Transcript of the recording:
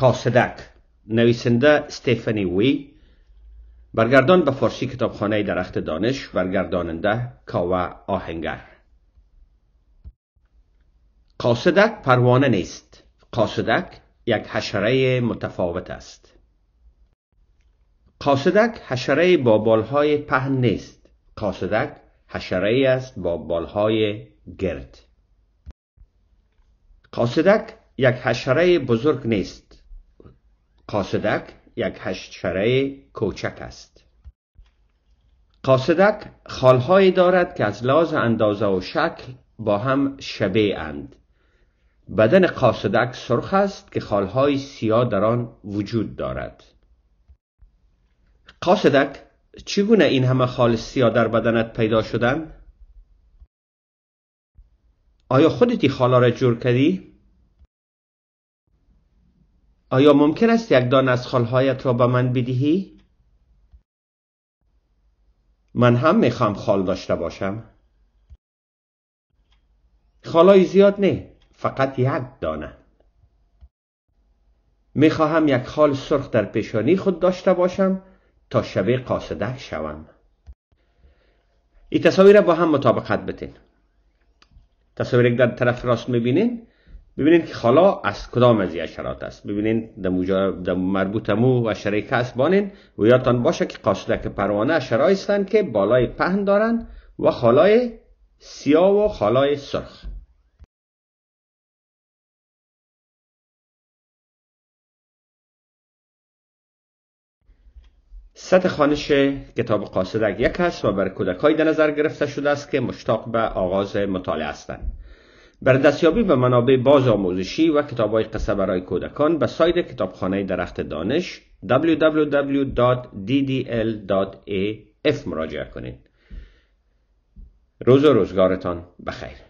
قاصدک نویسنده ستیفنی وی. برگردان به فارسی کتابخانه درخت دانش. برگرداننده کاوه آهنگر. قاصدک پروانه نیست. قاصدک یک حشره متفاوت است. قاصدک حشره با بالهای پهن نیست. قاصدک حشره است با بالهای گرد. قاصدک یک حشره بزرگ نیست. قاصدک یک حشره کوچک است قاصدک خالهایی دارد که از لحاظ اندازه و شکل با هم شبیه اند بدن قاصدک سرخ است که خالهای سیاه در آن وجود دارد قاصدک چگونه این همه خال سیاه در بدنت پیدا شدن؟ آیا خودتی خالا را جور کردی؟ آیا ممکن است یک دان از خالهایت را به من بدهی؟ من هم می‌خوام خال داشته باشم. خالای زیاد نه فقط یک دانه. می‌خواهم یک خال سرخ در پیشانی خود داشته باشم تا شبیه قاصدک شوم. این تصاویر با هم مطابقت بتین. تصاویر در طرف راست می‌بینین ببینید که خالا از کدام از اشرات است. ببینید در مربوط مو و شریک است بانین و یادتان باشه که قاصدک پروانه اشرایی هستند که بالای پهن دارند و خالای سیاه و خالای سرخ. سطح خانش کتاب قاصدک یک است و بر کودکهایی در نظر گرفته شده است که مشتاق به آغاز مطالعه هستند. بر دستیابی به منابع باز آموزشی و کتاب های قصه برای کودکان به سایت کتابخانه درخت دانش www.ddl.af مراجعه کنید. روز و روزگارتان بخیر.